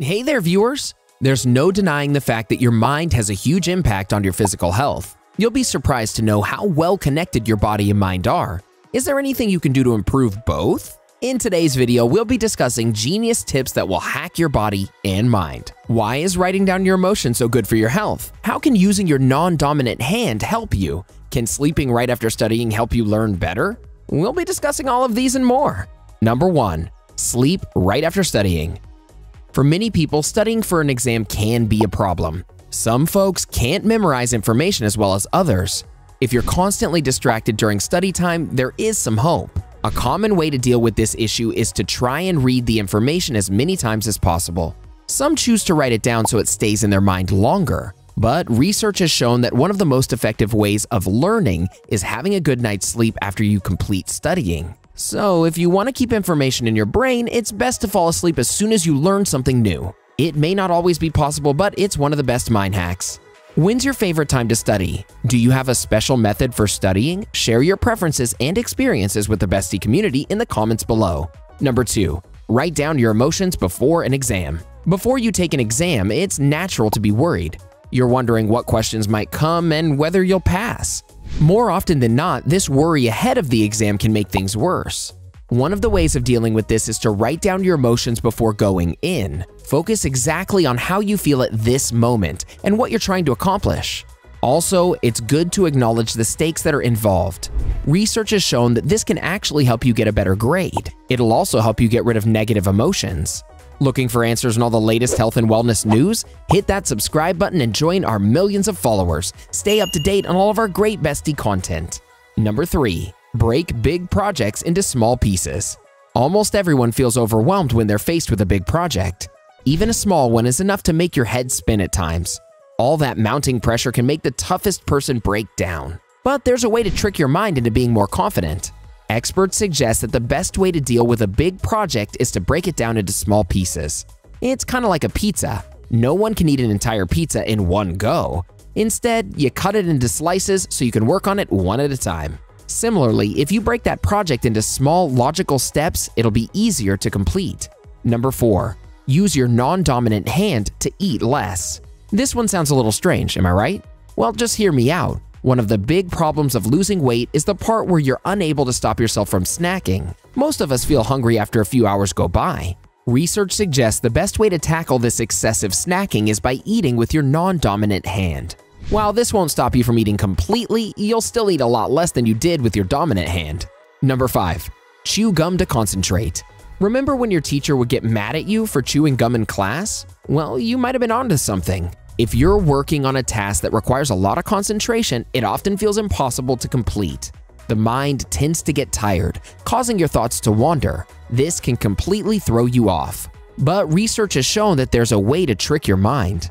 Hey there, viewers! There's no denying the fact that your mind has a huge impact on your physical health. You'll be surprised to know how well connected your body and mind are. Is there anything you can do to improve both? In today's video, we'll be discussing genius tips that will hack your body and mind. Why is writing down your emotions so good for your health? How can using your non-dominant hand help you? Can sleeping right after studying help you learn better? We'll be discussing all of these and more. Number 1. Sleep right after studying. For many people, studying for an exam can be a problem. Some folks can't memorize information as well as others. If you're constantly distracted during study time, there is some hope. A common way to deal with this issue is to try and read the information as many times as possible. Some choose to write it down so it stays in their mind longer. But research has shown that one of the most effective ways of learning is having a good night's sleep after you complete studying. So, if you want to keep information in your brain, it's best to fall asleep as soon as you learn something new. It may not always be possible, but it's one of the best mind hacks. When's your favorite time to study? Do you have a special method for studying? Share your preferences and experiences with the Bestie community in the comments below. Number 2. Write down your emotions before an exam. Before you take an exam, it's natural to be worried. You're wondering what questions might come and whether you'll pass. More often than not, this worry ahead of the exam can make things worse. One of the ways of dealing with this is to write down your emotions before going in. Focus exactly on how you feel at this moment and what you're trying to accomplish. Also, it's good to acknowledge the stakes that are involved. Research has shown that this can actually help you get a better grade. It'll also help you get rid of negative emotions. Looking for answers on all the latest health and wellness news? Hit that subscribe button and join our millions of followers. Stay up to date on all of our great bestie content. Number 3. Break big projects into small pieces. Almost everyone feels overwhelmed when they're faced with a big project. Even a small one is enough to make your head spin at times. All that mounting pressure can make the toughest person break down. But there's a way to trick your mind into being more confident. Experts suggest that the best way to deal with a big project is to break it down into small pieces. It's kind of like a pizza. No one can eat an entire pizza in one go. Instead, you cut it into slices so you can work on it one at a time. Similarly, if you break that project into small, logical steps, it'll be easier to complete. Number 4. Use your non-dominant hand to eat less. This one sounds a little strange, am I right? Well, just hear me out. One of the big problems of losing weight is the part where you're unable to stop yourself from snacking. Most of us feel hungry after a few hours go by. Research suggests the best way to tackle this excessive snacking is by eating with your non-dominant hand. While this won't stop you from eating completely, you'll still eat a lot less than you did with your dominant hand. Number 5. Chew gum to concentrate. Remember when your teacher would get mad at you for chewing gum in class? Well, you might have been onto something. If you're working on a task that requires a lot of concentration, it often feels impossible to complete. The mind tends to get tired, causing your thoughts to wander. This can completely throw you off. But research has shown that there's a way to trick your mind.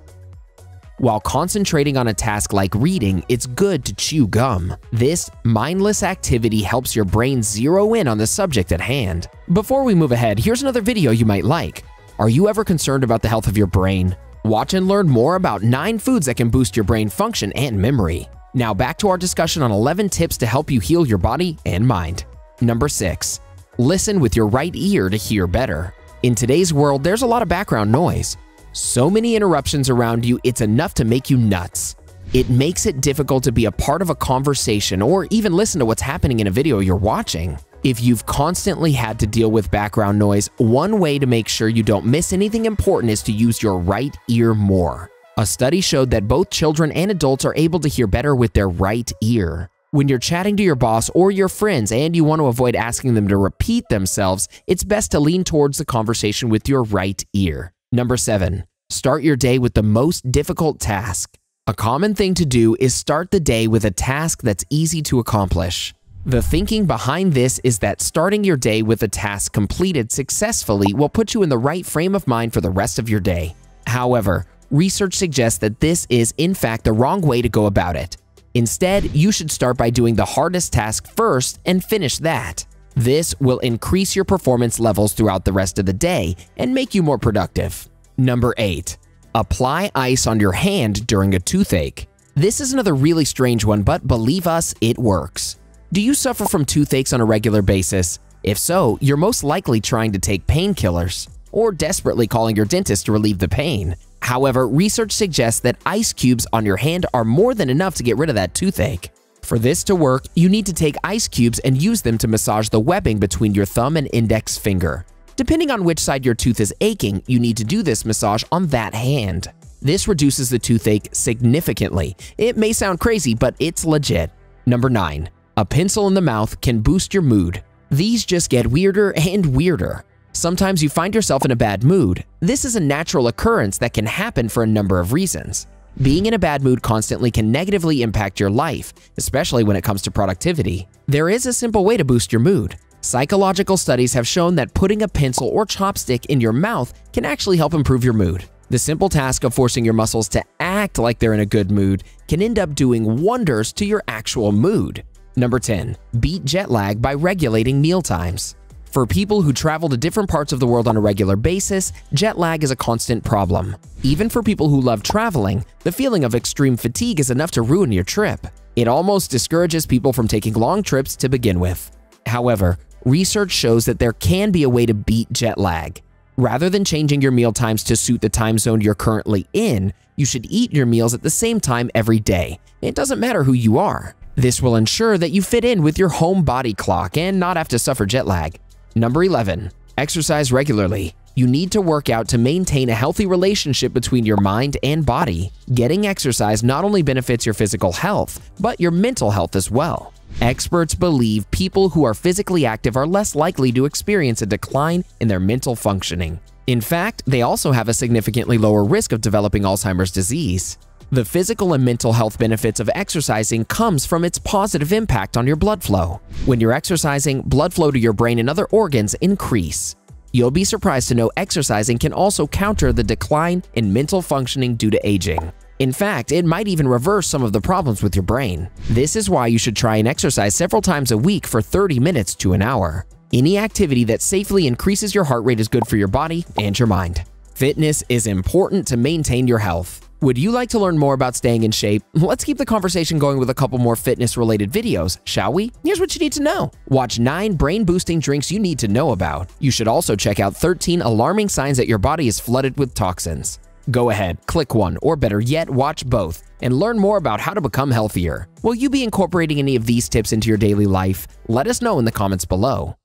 While concentrating on a task like reading, it's good to chew gum. This mindless activity helps your brain zero in on the subject at hand. Before we move ahead, here's another video you might like. Are you ever concerned about the health of your brain? Watch and learn more about 9 foods that can boost your brain function and memory. Now back to our discussion on 11 tips to help you heal your body and mind. Number 6. Listen with your right ear to hear better. In today's world, there's a lot of background noise. So many interruptions around you, it's enough to make you nuts. It makes it difficult to be a part of a conversation or even listen to what's happening in a video you're watching. If you've constantly had to deal with background noise, one way to make sure you don't miss anything important is to use your right ear more. A study showed that both children and adults are able to hear better with their right ear. When you're chatting to your boss or your friends and you want to avoid asking them to repeat themselves, it's best to lean towards the conversation with your right ear. Number 7. Start your day with the most difficult task. A common thing to do is start the day with a task that's easy to accomplish. The thinking behind this is that starting your day with a task completed successfully will put you in the right frame of mind for the rest of your day. However, research suggests that this is in fact the wrong way to go about it. Instead, you should start by doing the hardest task first and finish that. This will increase your performance levels throughout the rest of the day and make you more productive. Number 8. Apply ice on your hand during a toothache. This is another really strange one, but believe us, it works. Do you suffer from toothaches on a regular basis? If so, you're most likely trying to take painkillers. or desperately calling your dentist to relieve the pain. However, research suggests that ice cubes on your hand are more than enough to get rid of that toothache. For this to work, you need to take ice cubes and use them to massage the webbing between your thumb and index finger. Depending on which side your tooth is aching, you need to do this massage on that hand. This reduces the toothache significantly. It may sound crazy, but it's legit. Number 9. A pencil in the mouth can boost your mood. These just get weirder and weirder. Sometimes you find yourself in a bad mood. This is a natural occurrence that can happen for a number of reasons. Being in a bad mood constantly can negatively impact your life, especially when it comes to productivity. There is a simple way to boost your mood. Psychological studies have shown that putting a pencil or chopstick in your mouth can actually help improve your mood. The simple task of forcing your muscles to act like they're in a good mood can end up doing wonders to your actual mood. Number 10. Beat jet lag by regulating meal times. For people who travel to different parts of the world on a regular basis, jet lag is a constant problem. Even for people who love traveling, the feeling of extreme fatigue is enough to ruin your trip. It almost discourages people from taking long trips to begin with. However, research shows that there can be a way to beat jet lag. Rather than changing your meal times to suit the time zone you're currently in, you should eat your meals at the same time every day. It doesn't matter who you are. This will ensure that you fit in with your home body clock and not have to suffer jet lag. Number 11. Exercise regularly. You need to work out to maintain a healthy relationship between your mind and body. Getting exercise not only benefits your physical health, but your mental health as well. Experts believe people who are physically active are less likely to experience a decline in their mental functioning. In fact, they also have a significantly lower risk of developing Alzheimer's disease. The physical and mental health benefits of exercising comes from its positive impact on your blood flow. When you're exercising, blood flow to your brain and other organs increase. You'll be surprised to know exercising can also counter the decline in mental functioning due to aging. In fact, it might even reverse some of the problems with your brain. This is why you should try and exercise several times a week for 30 minutes to an hour. Any activity that safely increases your heart rate is good for your body and your mind. Fitness is important to maintain your health. Would you like to learn more about staying in shape? Let's keep the conversation going with a couple more fitness related videos, shall we? Here's what you need to know. Watch 9 brain boosting drinks you need to know about. You should also check out 13 alarming signs that your body is flooded with toxins. Go ahead, click one, or better yet, watch both, and learn more about how to become healthier. Will you be incorporating any of these tips into your daily life? Let us know in the comments below.